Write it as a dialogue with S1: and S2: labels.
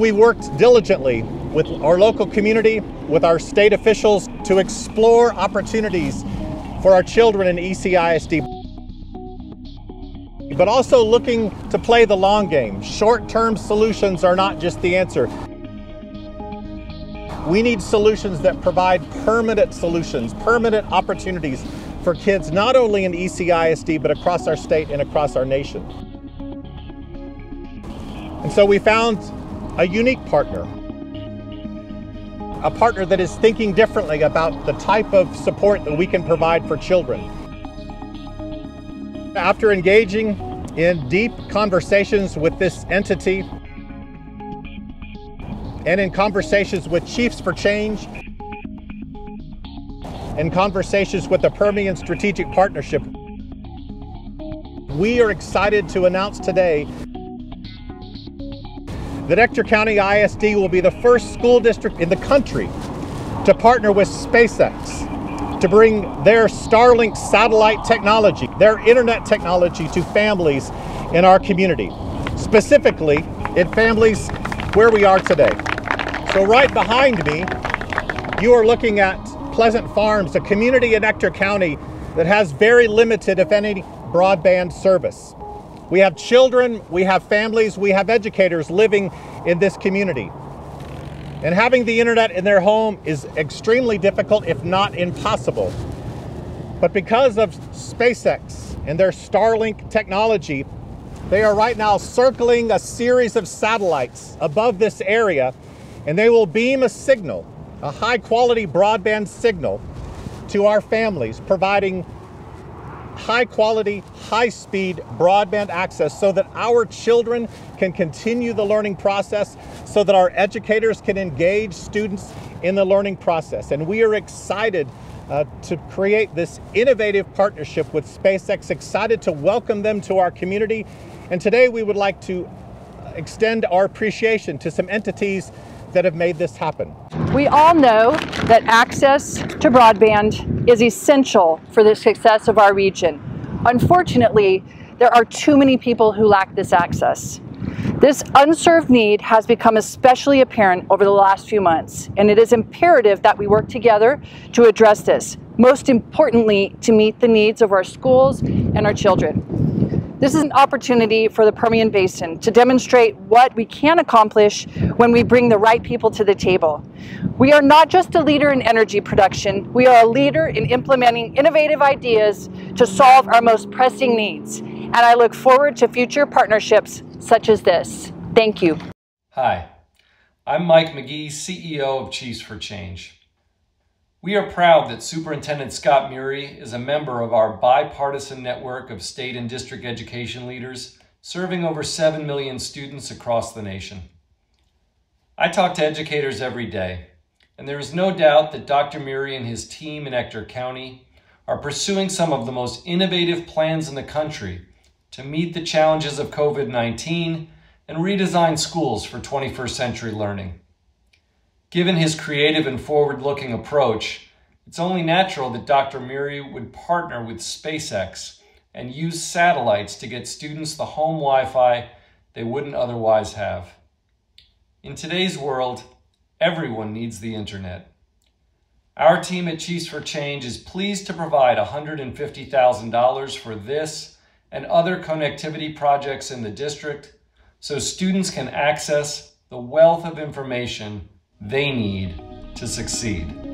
S1: We worked diligently with our local community, with our state officials to explore opportunities for our children in ECISD, but also looking to play the long game. Short-term solutions are not just the answer. We need solutions that provide permanent solutions, permanent opportunities for kids not only in ECISD but across our state and across our nation. And so we found a unique partner, a partner that is thinking differently about the type of support that we can provide for children. After engaging in deep conversations with this entity and in conversations with Chiefs for Change and conversations with the Permian Strategic Partnership, we are excited to announce today that Ector County ISD will be the first school district in the country to partner with SpaceX to bring their Starlink satellite technology, their internet technology to families in our community, specifically in families where we are today. So right behind me, you are looking at Pleasant Farms, a community in Ector County that has very limited, if any, broadband service. We have children, we have families, we have educators living in this community. And having the internet in their home is extremely difficult, if not impossible. But because of SpaceX and their Starlink technology, they are right now circling a series of satellites above this area, and they will beam a signal, a high quality broadband signal, to our families, providing high quality, high speed broadband access so that our children can continue the learning process, so that our educators can engage students in the learning process. And we are excited uh, to create this innovative partnership with SpaceX, excited to welcome them to our community. And today we would like to extend our appreciation to some entities that have made this happen.
S2: We all know that access to broadband is essential for the success of our region. Unfortunately, there are too many people who lack this access. This unserved need has become especially apparent over the last few months, and it is imperative that we work together to address this, most importantly, to meet the needs of our schools and our children. This is an opportunity for the Permian Basin to demonstrate what we can accomplish when we bring the right people to the table. We are not just a leader in energy production, we are a leader in implementing innovative ideas to solve our most pressing needs. And I look forward to future partnerships such as this. Thank you.
S3: Hi, I'm Mike Magee, CEO of Chiefs for Change. We are proud that Superintendent Scott Muri is a member of our bipartisan network of state and district education leaders serving over 7 million students across the nation. I talk to educators every day, and there is no doubt that Dr. Muri and his team in Ector County are pursuing some of the most innovative plans in the country to meet the challenges of COVID-19 and redesign schools for 21st century learning. Given his creative and forward-looking approach, it's only natural that Dr. Muri would partner with SpaceX and use satellites to get students the home Wi-Fi they wouldn't otherwise have. In today's world, everyone needs the internet. Our team at Chiefs for Change is pleased to provide $150,000 for this and other connectivity projects in the district so students can access the wealth of information they need to succeed.